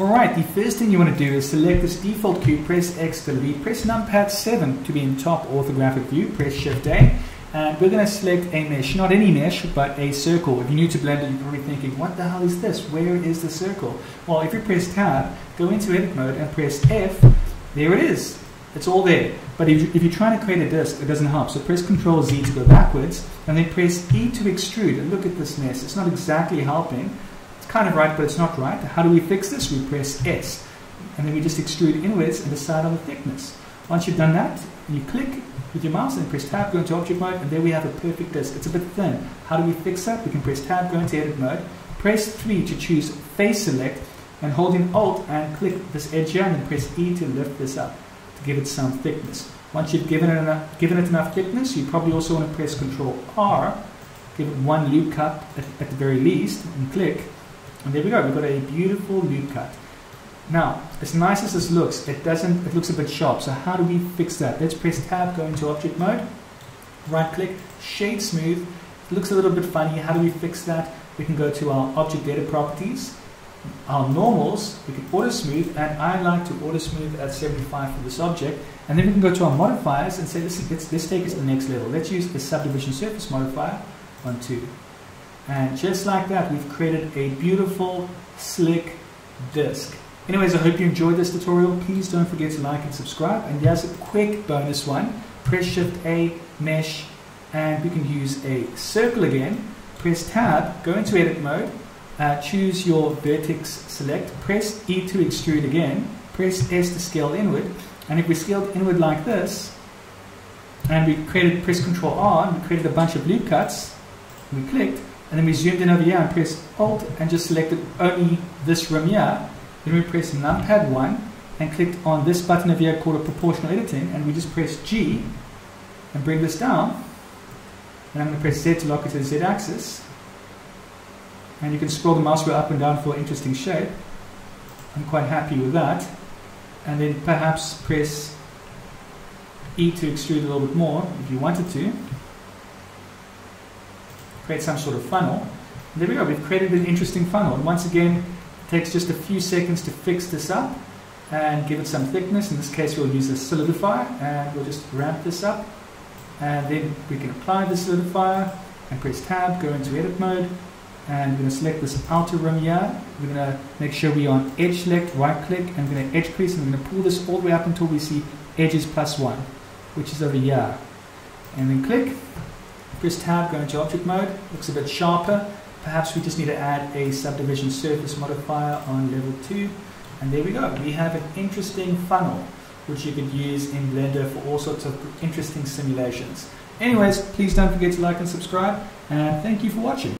Alright, the first thing you want to do is select this default cube, press X to delete, press numpad 7 to be in top orthographic view, press Shift A, and we're going to select a mesh, not any mesh, but a circle. If you're new to Blender, you're probably thinking, what the hell is this? Where is the circle? Well, if you press Tab, go into Edit Mode and press F, there it is. It's all there. But if, if you're trying to create a disk, it doesn't help. So press Control Z to go backwards, and then press E to extrude. And look at this mess. It's not exactly helping. Kind of right, but it's not right. How do we fix this? We press S. And then we just extrude inwards and decide on the thickness. Once you've done that, you click with your mouse and press tab, go into object mode, and there we have a perfect disk. It's a bit thin. How do we fix that? We can press tab, go into edit mode, press 3 to choose face select, and holding alt and click this edge here, and then press E to lift this up to give it some thickness. Once you've given it enough, given it enough thickness, you probably also want to press Control R, give it one loop cut at, at the very least, and click, and there we go. We've got a beautiful loop cut. Now, as nice as this looks, it doesn't, it looks a bit sharp. So how do we fix that? Let's press tab, go into object mode, right click, shade smooth. It looks a little bit funny. How do we fix that? We can go to our object data properties, our normals, we can auto smooth, and I like to auto smooth at 75 for this object. And then we can go to our modifiers and say, listen, let's, let's take it to the next level. Let's use the subdivision surface modifier on 2. And just like that, we've created a beautiful, slick disk. Anyways, I hope you enjoyed this tutorial. Please don't forget to like and subscribe. And here's a quick bonus one. Press Shift A, Mesh, and we can use a circle again. Press Tab, go into Edit mode, uh, choose your vertex select, press E to extrude again, press S to scale inward, and if we scaled inward like this, and we created, press Control R, and we created a bunch of loop cuts, we clicked, and then we zoomed in over here and pressed Alt and just selected only this rim here, then we press numpad 1 and clicked on this button over here called a proportional editing. And we just press G and bring this down. And I'm going to press Z to lock it to the Z axis. And you can scroll the mouse wheel up and down for an interesting shape. I'm quite happy with that. And then perhaps press E to extrude a little bit more if you wanted to create some sort of funnel and there we go we've created an interesting funnel and once again it takes just a few seconds to fix this up and give it some thickness. In this case, we'll use a solidifier and we'll just ramp this up. And then we can apply the solidifier and press tab, go into edit mode. And we're going to select this outer rim here. We're going to make sure we're on edge select, right click, and we're going to edge crease. And we're going to pull this all the way up until we see edges plus one, which is over here. And then click, press tab, go into object mode. Looks a bit sharper. Perhaps we just need to add a subdivision surface modifier on level 2. And there we go. We have an interesting funnel which you could use in Blender for all sorts of interesting simulations. Anyways, please don't forget to like and subscribe. And thank you for watching.